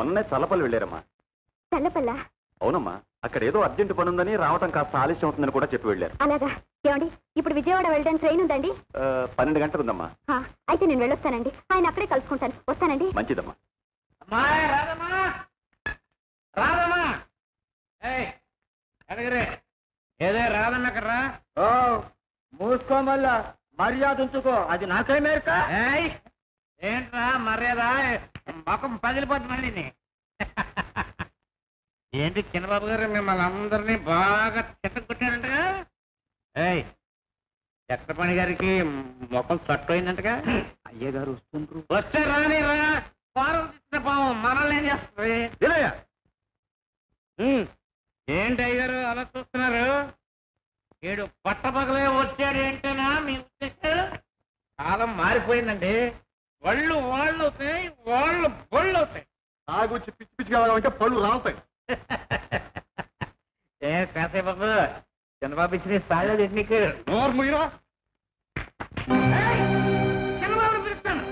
మొన్నే చల్లపల్లి వెళ్ళారమ్మా. చల్లపల్ల? అవునమ్మా అక్కడ ఏదో అర్జెంట్ పని ఉందని రావటం కాస్త ఆలస్యం అవుతుందని కూడా చెప్పి వెళ్ళారు. అలాగా? ఏమండి ఇప్పుడు విజయవాడ వెళ్ళడానికి ట్రైన్ ఉందండి? పన్నెండు గంటలకు ఉందమ్మా. అయితే నేను వెళ్ళొస్తానండి. ఆయన అక్కడే కలుసుకుంటాను. వస్తానండి? మంచిదమ్మా. ఏదే ఓ మూసుకో మళ్ళా మర్యాద ఉంచుకో. అది నాకే మేరక ఏయ్ ఏంట్రా మర్యాద? మొఖం మళ్ళీ ఏంటి చిన్నబాబు గారు మిమ్మల్ని అందరినీ బాగా చెత్తకొట్టారంటగా ఏయ్ చక్రపాణి గారికి ముఖం చట్టు అయిందంటగా అయ్య గారు వస్తుండ్రు. వస్తే రాని రా ఫారం తెచ్చిన మనల్ని ఏం చేస్తుంది? ఏంటి అయ్యారు అలా చూస్తున్నారు? ఏడు పట్టపగలే వచ్చాడు ఏంటనా మీ ఉద్దేశం? కాలం మారిపోయిందండి. వాళ్ళు వాళ్ళు అవుతాయి వాళ్ళు బళ్ళు అవుతాయి తాగొచ్చి పిచ్చి పిచ్చిగా ఉంటే పళ్ళు రావుతాయి ఏ కాసే బాబు చంద్రబాబు ఇచ్చిన సాగలేదు నీకు? నోరు ముయ్యరా ఏయ్, చంద్రబాబుని పిలుస్తాను.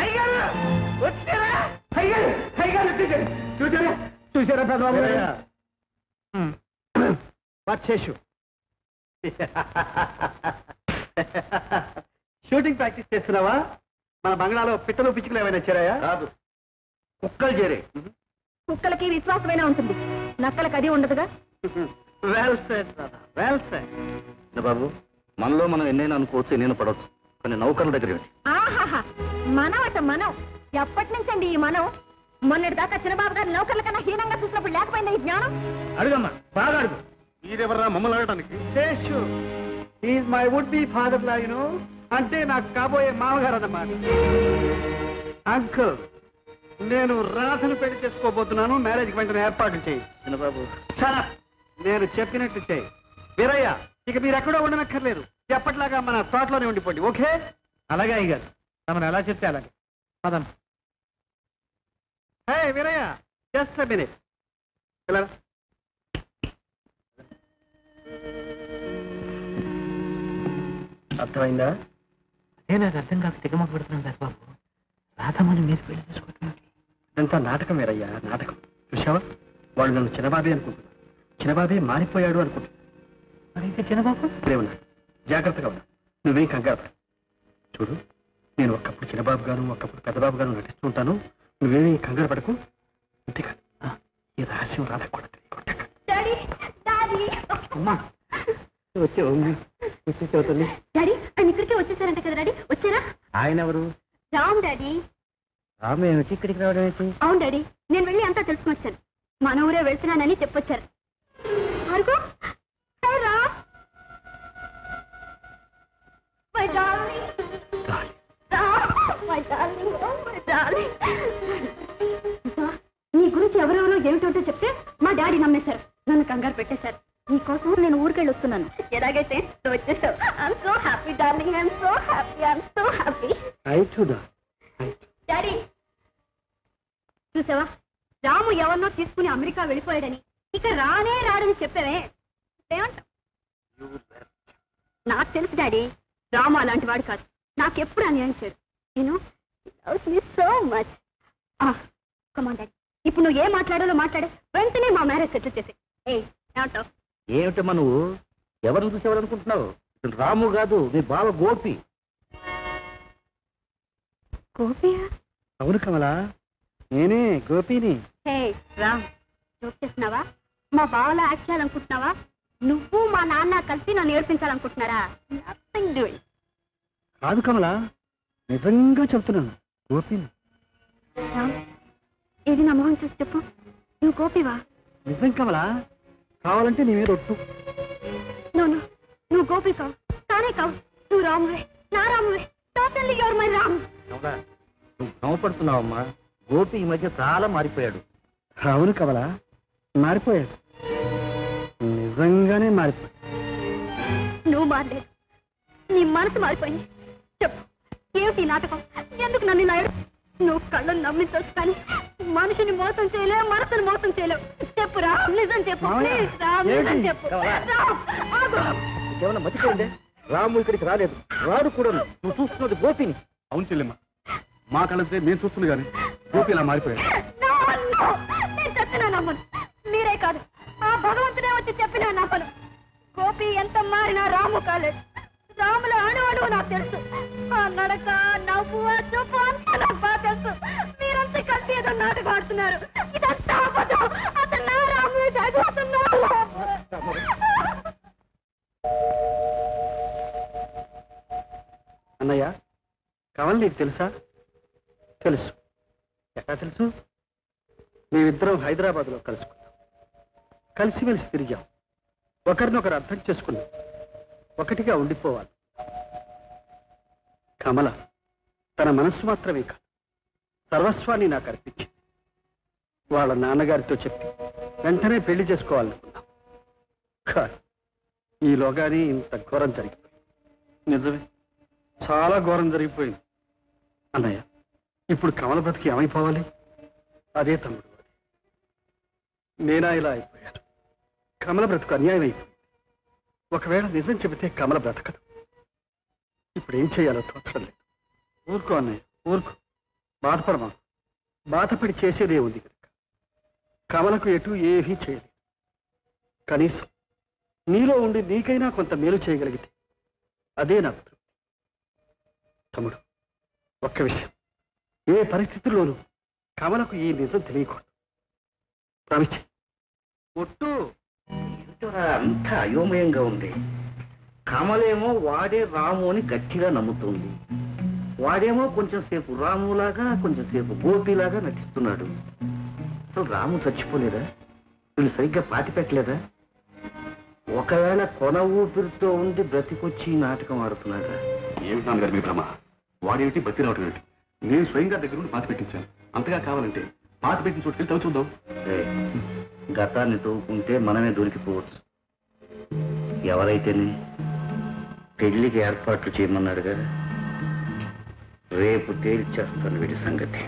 అయ్యారు వచ్చారా? అయ్యారు అయ్యారు చూసారా చూసారా పెద్దబాబు వచ్చేసు షూటింగ్ ప్రాక్టీస్ చేస్తున్నావా? మన బంగ్లాలో పిట్టలు పిచ్చుకలు ఏమైనా చేరాయా కాదు. కుక్కలు చేరే. కుక్కలకి విశ్వాసమైనా ఉంటుంది. నక్కలకి అది ఉండదుగా? వెల్ బాబు మనలో మనం ఎన్నైనా అనుకోవచ్చు నేను పడవచ్చు. కానీ నౌకర్ల దగ్గర? ఆహాహా! మనం అట మనం. ఎప్పటి నుంచండి ఈ మనం? మొన్నటి దాకా చిన్నబాబు గారు నౌకర్ల కన్నా హీనంగా చూసినప్పుడు లేకపోయిందా ఈ జ్ఞానం? అడుగమ్మా బాగా అడుగు. మీరెవరా మమ్మల్ని అడగటానికి? Seshu is my would be father law you know అంటే నాకు కాబోయే మామగారు అన్నమాట. అంకుల్ నేను రాధను పెళ్ళి చేసుకోబోతున్నాను. మ్యారేజ్ వెంటనే ఏర్పాటు చేయి. చిన్నబాబు. చాలా నేను చెప్పినట్టు చేయి. వీరయ్య ఇక మీరు ఎక్కడో ఉండనక్కర్లేదు. ఎప్పటిలాగా మన తోటలోనే ఉండిపోండి ఓకే? అలాగే అయ్యారు తమను ఎలా చెప్తే అలాగే. పదం హే వీరయ్య జస్ట్ మినిట్ అర్థమైందా? అదే నాకు అర్థం కాక తిగమక పెడుతున్నాను బాబు. రాధమ్మని మీరు పెళ్ళి చేసుకుంటున్నాను ఇదంతా నాటకం వేరయ్యా నాటకం. చూసావా వాళ్ళు నన్ను చిన్నబాబే అనుకుంటున్నారు. చిన్నబాబే మారిపోయాడు అనుకుంటున్నారు. అయితే చిన్నబాబు? ఉన్నాడు జాగ్రత్తగా ఉన్నా. నువ్వేం కంగారు. చూడు నేను ఒక్కప్పుడు చిన్నబాబు గాను ఒక్కప్పుడు పెద్దబాబు గాను నటిస్తూ ఉంటాను. నువ్వేమీ కంగారు పడకు. అంతేకాదు ఆ, ఈ రహస్యం డాడీ! అమ్మా వచ్చావు వచ్చేసవుతుంది డాడీ ఆయన ఇక్కడికే వచ్చేసారంట కదా డాడీ వచ్చారా? ఆయన ఎవరు? రామ్ డాడీ. రాము ఏమిటి ఇక్కడికి రావడం ఏంటి? అవును డాడీ నేను వెళ్ళి అంతా తెలుసుకుని వచ్చాను. మన ఊరే వెళ్తున్నానని చెప్పొచ్చారు. అరుగు. నీ గురించి ఎవరెవరో ఏమిటంటో చెప్తే మా డాడీ నమ్మేశారు. నన్ను కంగారు పెట్టేశారు. నీ కోసం నేను ఊరికెళ్ళి వస్తున్నాను ఎలాగైతే నువ్వు వచ్చేసావు. I'm so happy darling I'm so happy I'm so happy daddy చూసావా? రాము ఎవరినో తీసుకుని అమెరికా వెళ్ళిపోయాడని. ఇక రానే రాడని చెప్పావే. ఏమంటావ్? నాకు తెలుసు డాడీ. రాము అలాంటి వాడు కాదు. నాకెప్పుడు అన్యాయం చేయడు. నేను సో మచ్ కమాన్ డాడీ. ఇప్పుడు నువ్వు ఏం మాట్లాడాలో మాట్లాడే. వెంటనే మా మ్యారేజ్ సెటిల్ చేసే ఏమిటమ్మా నువ్వు? ఎవరిని చూసేవాడనుకుంటున్నావు ఇతను రాము కాదు నీ బావ గోపి. గోపియా? అవును కమలా నేనే గోపిని. హే రామ్ జోక్ చేస్తున్నావా? మా బావలా యాక్ట్ చేయాలనుకుంటున్నావా నువ్వు మా నాన్న కలిసి నన్ను ఏడిపించాలనుకుంటున్నారా? నథింగ్ డూయింగ్ కాదు కమలా నిజంగా చెప్తున్నాను గోపిని. రామ్ ఏది నా మొహం చూసి చెప్పు? నువ్వు గోపివా? నిజం కమలా కావాలంటే నీ మీద ఒట్టు. నువ్వు నువ్వు గోపి కావు కానే కావు. నువ్వు రామువే నా రామువే. Totally your my Ram. నువ్వు భ్రమపడుతున్నావమ్మా. గోపి ఈ మధ్య చాలా మారిపోయాడు. అవును కమలా మారిపోయాడు. నిజంగానే మారిపోయాడు. నువ్వు మారలేదు. నీ మనసు మారిపోయింది. చెప్పు ఏమిటి నాటకం? ఎందుకు నన్ను ఇలా ఏడు- నువ్వు కళ్ళను నమ్మించవచ్చు కానీ మనిషిని మోసం చేయలేవు మనసుని మోసం చేయలేవు. చెప్పు. నిజం ప్లీజ్ నిజం? రామ్. ఏమన్నా రాము ఇక్కడికి రాలేదు. రాడు కూడా నువ్వు చూస్తున్నది గోపిని. అవును చెల్లెమ్మ. మా కళ్ళంతే మేము చూస్తుంది కానీ గోపి ఇలా మారిపోయాడు. మీరే కాదు. ఆ భగవంతుడే వచ్చి చెప్పినా నమ్మను. గోపి ఎంత మారినా రాము కాలేదు. రాముల అణు అణువు నాకు తెలుసు. ఆ నడక నవ్వు చూపు అంతా నాకు బాగా తెలుసు. మీరంతా కలిసి ఏదో నాటకం ఆడుతున్నారు. ఇదంతా అన్నయ్య కమల్ నీకు తెలుసా? తెలుసు. ఎట్లా తెలుసు? మేమిద్దరం హైదరాబాద్లో కలుసుకున్నాం. కలిసిమెలిసి తిరిగాం. ఒకరినొకరు అర్థం చేసుకున్నాం. ఒకటిగా ఉండిపోవాలి. కమల తన మనస్సు మాత్రమే కాదు సర్వస్వాన్ని నాకు అర్పించింది. వాళ్ళ నాన్నగారితో చెప్పి వెంటనే పెళ్ళి చేసుకోవాలనుకున్నాం. కానీ ఈలోగానే ఇంత ఘోరం జరిగింది నిజమే. చాలా ఘోరం జరిగిపోయింది. అన్నయ్య ఇప్పుడు కమల బ్రతికి ఏమైపోవాలి? అదే తమ్ముడు నేనా ఇలా అయిపోయాను? కమల బ్రతుకు అన్యాయం అయిపోయింది. ఒకవేళ నిజం చెబితే కమల బ్రతకదు. ఇప్పుడు ఏం చేయాలో తోచడం లేదు. ఊరుకో అన్నయ్య ఊరుకో. బాధపడమా బాధపడి చేసేదే ఉంది కనుక. కమలకు ఎటు ఏమీ చేయలేదు. కనీసం నీలో ఉండి నీకైనా కొంత మేలు చేయగలిగితే అదే నా తమ్ముడు ఒక్క విషయం. ఏ పరిస్థితుల్లోనూ కమలకు ఈ నిజం తెలియకూడదు. ప్రామిస్ ఒట్టు అంత అయోమయంగా ఉంది. కమలేమో వాడే రాము అని గట్టిగా నమ్ముతుంది. వాడేమో కొంచెం సేపు రాములాగా కొంచెం సేపు గోపిలాగా నటిస్తున్నాడు. అసలు రాము చచ్చిపోలేదా? వీళ్ళు సరిగ్గా పాతి పెట్టలేదా ఒకవేళ కొన ఊపిరితో ఉండి బ్రతికొచ్చి నాటకం ఆడుతున్నాడా ఏమిటి నాన్నగారు మీ భ్రమ? వాడేమిటి బతి రావటం ఏమిటి? నేను స్వయంగా దగ్గర నుండి పాతి పెట్టించాను. అంతగా కావాలంటే పాతి పెట్టిన చోటుకి వెళ్ళి చూద్దాం. గతాన్ని తవ్వుకుంటే మనమే దొరికిపోవచ్చు. ఎవరైతేనే పెళ్ళికి ఏర్పాట్లు చేయమన్నాడుగా రేపు తేల్చేస్తాను వీడి సంగతి.